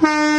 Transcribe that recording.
Hmm.